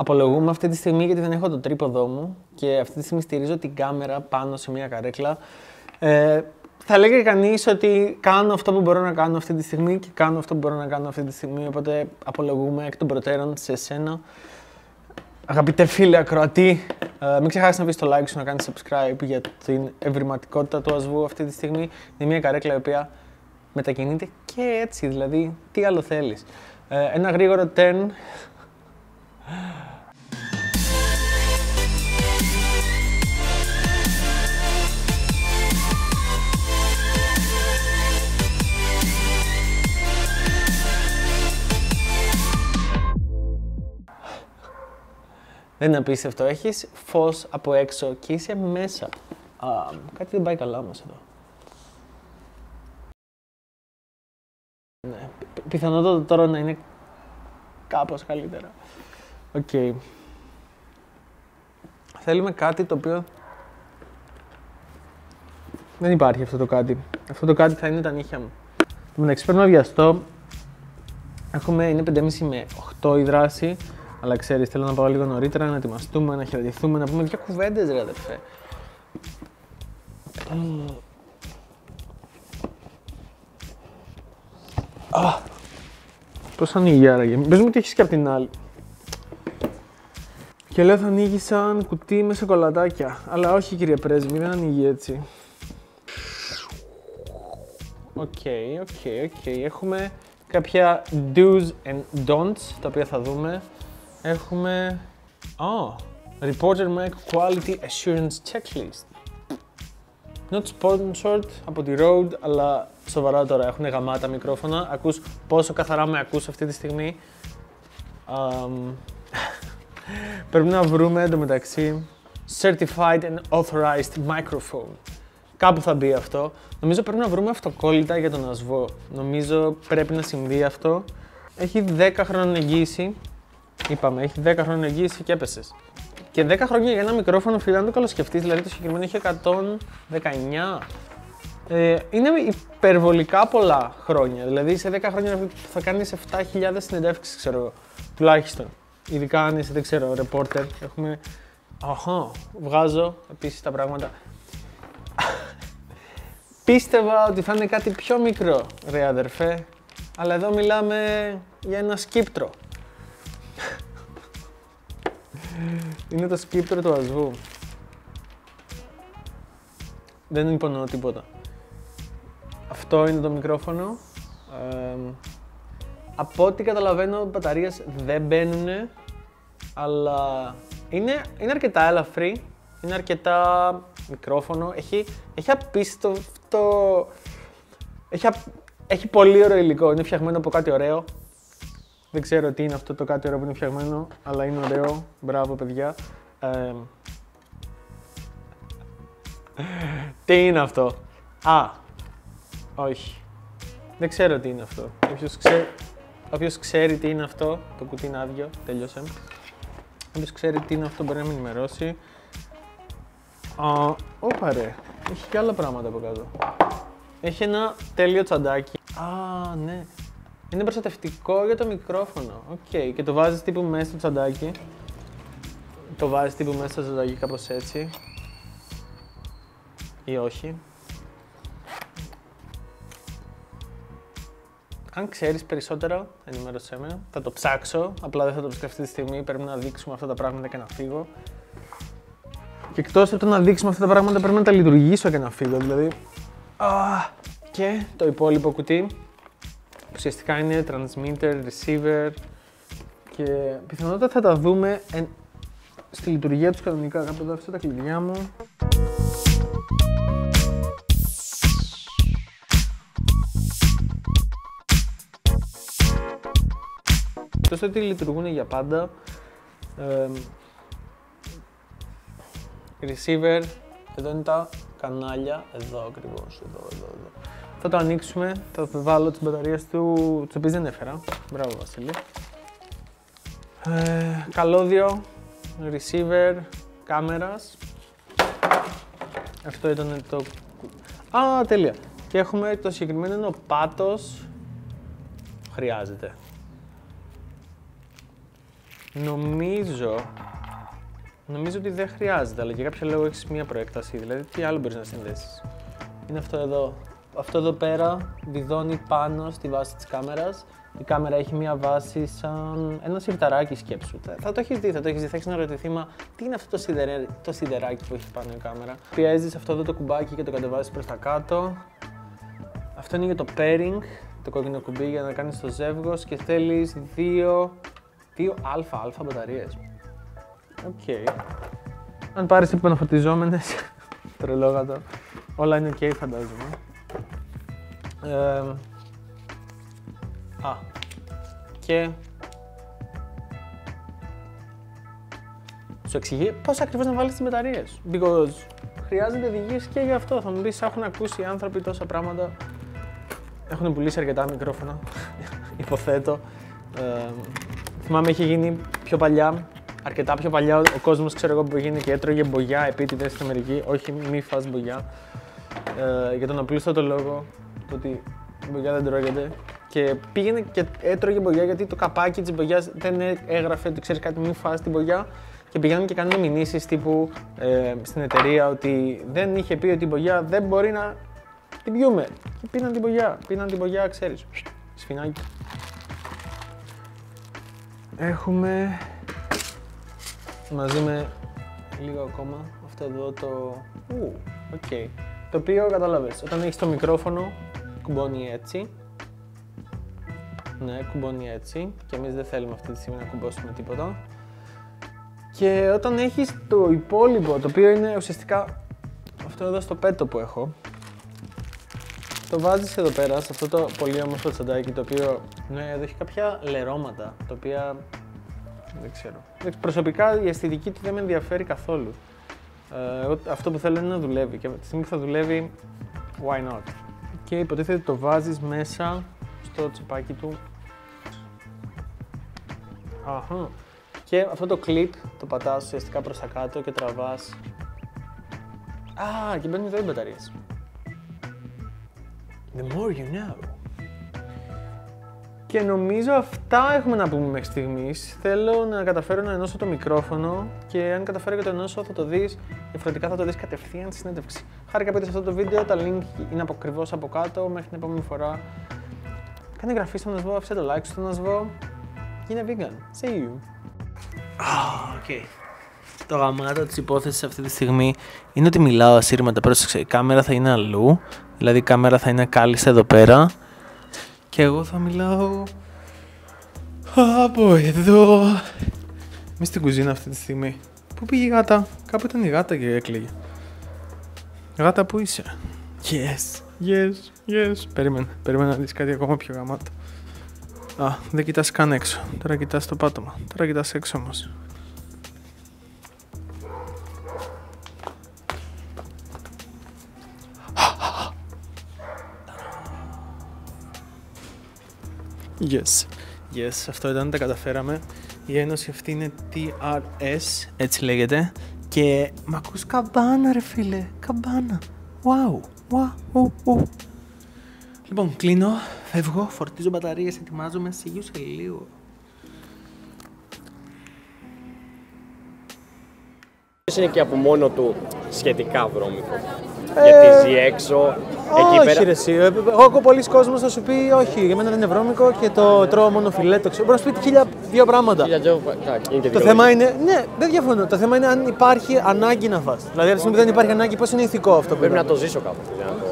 Απολογούμε αυτή τη στιγμή γιατί δεν έχω το τρίποδό μου και αυτή τη στιγμή στηρίζω την κάμερα πάνω σε μια καρέκλα. Ε, θα λέγε κανείς ότι κάνω αυτό που μπορώ να κάνω αυτή τη στιγμή και κάνω αυτό που μπορώ να κάνω αυτή τη στιγμή. Οπότε απολογούμε εκ των προτέρων σε σένα. Αγαπητέ φίλε ακροατή, ε, μην ξεχάσεις να βρει το like σου, να κάνεις subscribe για την ευρηματικότητα του ασβού αυτή τη στιγμή. Είναι μια καρέκλα η οποία μετακινείται και έτσι, δηλαδή, τι άλλο θέλεις. Ε, ένα γρήγορο 10. Δεν είναι απίστευτο. Έχεις φως από έξω και είσαι μέσα. Α, κάτι δεν πάει καλά όμως εδώ. Ναι, πι- πιθανότατα τώρα να είναι κάπως καλύτερα. Οκ. Θέλουμε κάτι το οποίο... Δεν υπάρχει αυτό το κάτι. Αυτό το κάτι θα είναι τα νύχια μου. Εντάξει, πρέπει να βιαστώ. Έχουμε, είναι 5.30 με 8 η δράση. Αλλά ξέρεις, θέλω να πάω λίγο νωρίτερα, να ετοιμαστούμε, να χαιρετηθούμε, να πούμε δύο κουβέντες, ρε αδερφέ. Μμμ. Α, πώς ανοίγει άραγε; Πες μου τι έχεις και απ' την άλλη. Και λέω θα ανοίγει σαν κουτί με σοκολατάκια. Αλλά όχι κύριε πρέσβη, δεν ανοίγει έτσι. Οκ, οκ, οκ. Έχουμε κάποια do's and don'ts, τα οποία θα δούμε. Έχουμε... Oh, Reporter Mac Quality Assurance Checklist. Not sponsored από τη Rode, αλλά σοβαρά τώρα έχουν γαμάτα μικρόφωνα. Ακούς πόσο καθαρά με ακούς αυτή τη στιγμή. Αμ, πρέπει να βρούμε εντωμεταξύ Certified and Authorized Microphone. Κάπου θα μπει αυτό. Νομίζω πρέπει να βρούμε αυτοκόλλητα για τον ασβό. Νομίζω πρέπει να συμβεί αυτό. Έχει 10 χρόνων εγγύηση. Είπαμε, έχει 10 χρόνων εγγύηση και έπεσες. Και 10 χρόνια για ένα μικρόφωνο, φίλε, αν το καλοσκεφτεί, δηλαδή το συγκεκριμένο έχει 119. Ε, είναι υπερβολικά πολλά χρόνια. Δηλαδή σε 10 χρόνια θα κάνεις 7.000 συνεντεύξεις, ξέρω εγώ. Τουλάχιστον. Ειδικά αν είσαι, δεν ξέρω, reporter. Έχουμε. Αχα, βγάζω επίσης τα πράγματα. Πίστευα ότι θα είναι κάτι πιο μικρό, ρε αδερφέ. Αλλά εδώ μιλάμε για ένα σκύπτρο. Είναι το σκύπτρο του ασβού. Δεν υπονοώ τίποτα. Αυτό είναι το μικρόφωνο. Ε, από ό,τι καταλαβαίνω, μπαταρίες δεν μπαίνουν, αλλά είναι, είναι αρκετά ελαφρύ, είναι αρκετά μικρόφωνο, έχει, έχει απίστευτο... Έχει, απ- έχει πολύ ωραίο υλικό, είναι φτιαγμένο από κάτι ωραίο. Δεν ξέρω τι είναι αυτό το κάτι ωραίο που είναι φτιαγμένο, αλλά είναι ωραίο. Μπράβο, παιδιά. Ε, τι είναι αυτό; Α, όχι. Δεν ξέρω τι είναι αυτό. Όποιος ξέρει, όποιος ξέρει τι είναι αυτό, το κουτί είναι άδειο, τέλειωσε. Όποιος ξέρει τι είναι αυτό μπορεί να με ενημερώσει. Α, όπα ρε, έχει και άλλα πράγματα από κάτω. Έχει ένα τέλειο τσαντάκι. Α, ναι. Είναι προστατευτικό για το μικρόφωνο. Οκ. Και το βάζεις τύπου μέσα στο τσαντάκι. Το βάζεις τύπου μέσα στο τσαντάκι κάπως έτσι. Ή όχι. Αν ξέρεις περισσότερα, ενημέρωσέ με. Θα το ψάξω, απλά δεν θα το ψάξω αυτή τη στιγμή. Πρέπει να δείξουμε αυτά τα πράγματα και να φύγω. Και εκτός από το να δείξουμε αυτά τα πράγματα, πρέπει να τα λειτουργήσω και να φύγω. Δηλαδή. Α, και το υπόλοιπο κουτί. Που Ουσιαστικά είναι transmitter, receiver και πιθανότατα θα τα δούμε εν... στη λειτουργία τους κανονικά. Κάπου εδώ αυτά τα κλειδιά μου. Εκτός ότι λειτουργούν για πάντα, εμ, receiver, εδώ είναι τα κανάλια, εδώ ακριβώς, εδώ, εδώ, εδώ. Θα το ανοίξουμε, θα βάλω τις μπαταρίες του, τις οποίες δεν έφερα. Μπράβο Βασίλη. Ε, καλώδιο, receiver, κάμερας. Αυτό ήταν το... Α, τέλεια. Και έχουμε το συγκεκριμένο είναι ο πάτος. Χρειάζεται. νομίζω, νομίζω ότι δεν χρειάζεται, αλλά για κάποιο λόγο έχεις μία προέκταση, δηλαδή τι άλλο μπορείς να συνδέσεις. Είναι αυτό εδώ. Αυτό εδώ πέρα βιδώνει πάνω στη βάση της κάμερας. Η κάμερα έχει μία βάση σαν ένα σιρταράκι σκέψου. Θα- Θα το έχεις δει, θα το έχεις δει, θα έχεις αναρωτηθεί, μα τι είναι αυτό το, σιδερέ, το σιδεράκι που έχει πάνω η κάμερα. Πιέζεις αυτό εδώ το κουμπάκι και το κατεβάζεις προς τα κάτω. Αυτό είναι για το pairing, το κόκκινο κουμπί για να κάνεις το ζεύγος και θέλεις δύο, δύο αλφα-αλφα μπαταρίες. Οκ. Αν πάρεις επαναφορτιζόμενες, τρελόγατο, όλα είναι οκ φαντάζομαι. Ε, α, και σου εξηγεί πώς ακριβώς να βάλεις τις μπαταρίες. Because χρειάζονται οδηγίες και γι' αυτό. Θα μου πεις, έχουν ακούσει οι άνθρωποι τόσα πράγματα. Έχουν πουλήσει αρκετά μικρόφωνα, υποθέτω. Ε, θυμάμαι είχε γίνει πιο παλιά, αρκετά πιο παλιά, ο κόσμος ξέρω εγώ που έγινε και έτρωγε μπογιά επίτηδες στην Αμερική, όχι μη φας μπογιά. Ε, για τον απλούστατο λόγο το ότι η μπογιά δεν τρώγεται. Και πήγαινε και έτρωγε μπογιά γιατί το καπάκι της μπογιάς δεν έ- έγραφε ότι ξέρεις κάτι μη φας την μπογιά. Και πηγαίνουν και κάνουν μηνύσεις τύπου ε, στην εταιρεία ότι δεν είχε πει ότι η μπογιά δεν μπορεί να την πιούμε. Και πίναν την μπογιά. Πίναν την μπογιά, ξέρεις. Σφινάκι. Έχουμε μαζί με λίγο ακόμα αυτό εδώ το... Ου, οκ. Το οποίο κατάλαβες, όταν έχεις το μικρόφωνο κουμπώνει έτσι. Ναι, κουμπώνει έτσι και εμείς δεν θέλουμε αυτή τη στιγμή να κουμπώσουμε τίποτα. Και όταν έχεις το υπόλοιπο, το οποίο είναι ουσιαστικά αυτό εδώ στο πέτο που έχω, το βάζεις εδώ πέρα, σε αυτό το πολύ όμορφο τσαντάκι, το οποίο ναι, εδώ έχει κάποια λερώματα, τα οποία δεν ξέρω. Εντάξει, Προσωπικά η αισθητική του δεν με ενδιαφέρει καθόλου. Ε, εγώ αυτό που θέλω είναι να δουλεύει και τη στιγμή που θα δουλεύει, why not; Και υποτίθεται ότι το βάζεις μέσα στο τσεπάκι του. Αχα. Και αυτό το clip το πατάς ουσιαστικά προς τα κάτω και τραβάς. Α, και μπαίνουν εδώ οι μπαταρίες. The more you know. Και νομίζω αυτά έχουμε να πούμε μέχρι στιγμής. Θέλω να καταφέρω να ενώσω το μικρόφωνο και αν καταφέρω και το ενώσω θα το δεις. Διαφορετικά θα το δεις κατευθείαν στη συνέντευξη. Χάρηκα που είδες αυτό το βίντεο. Τα link είναι ακριβώς από κάτω. Μέχρι την επόμενη φορά. Κάνε εγγραφή στο Νασβό, αφήστε το like στο Νασβό. Γίνε vegan. See you. Οκ. Το γαμάτο της υπόθεσης αυτή τη στιγμή είναι ότι μιλάω ασύρματα. Πρόσεξε, η κάμερα θα είναι αλλού. Δηλαδή η κάμερα θα είναι κάλλιστα εδώ πέρα. Και εγώ θα μιλάω από εδώ. Είμαι στην κουζίνα αυτή τη στιγμή. Πού πήγε η γάτα; Κάπου ήταν η γάτα και έκλαιγε. Γάτα που είσαι; Yes, yes, yes. Περίμενε, περίμενε να δεις κάτι ακόμα πιο γαμάτο. Α, δεν κοιτάς καν έξω. Τώρα κοιτάς το πάτωμα. Τώρα κοιτάς έξω όμως. Yes. Yes, αυτό ήταν, τα καταφέραμε. Η ένωση αυτή είναι TRS, έτσι λέγεται. Και μ' ακούς καμπάνα ρε φίλε, καμπάνα. Wow, wow, wow, wow. Λοιπόν, κλείνω, φεύγω, φορτίζω μπαταρίες, ετοιμάζομαι, see you σε λίγο. είναι και από μόνο του σχετικά βρώμικο; Γιατί ζει έξω, εκεί όχι πέρα. ρε εσύ, Ε, εγώ πολλοί κόσμος θα σου πει όχι, για μένα δεν είναι βρώμικο και το τρώω μόνο φιλέτο. Ξέρω, Μπορεί να σου πει χίλια δύο πράγματα. Για Τζο- εντάξει, είναι και Το δύο θέμα λόγια. είναι, ναι, δεν διαφωνώ. Το θέμα είναι αν υπάρχει ανάγκη να φας. Δηλαδή, από τη στιγμή που δεν υπάρχει ανάγκη, πώς είναι ηθικό αυτό που Πρέπει να είπαμε. το ζήσω κάπου. για να το-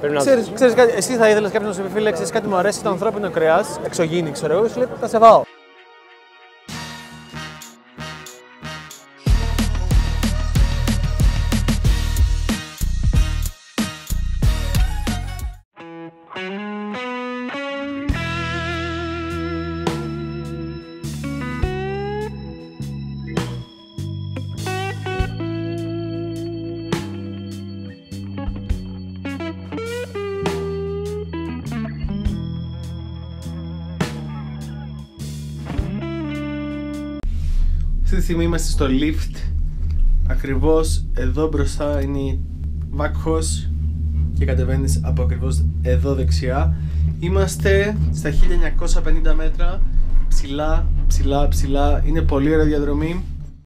Πρέπει να Ξέρεις, ξέρεις κάτι, εσύ θα ήθελες κάποιον να σου πει φίλε, ξέρεις κάτι μου αρέσει το ανθρώπινο κρέας, εξωγήινη ξέρω εγώ, σου λέει θα σε βάω. Αυτή τη στιγμή είμαστε στο lift. Ακριβώς εδώ μπροστά είναι η βάκχος και κατεβαίνεις από ακριβώς εδώ δεξιά. Είμαστε στα 1950 μέτρα ψηλά ψηλά, ψηλά. Είναι πολύ ωραία διαδρομή.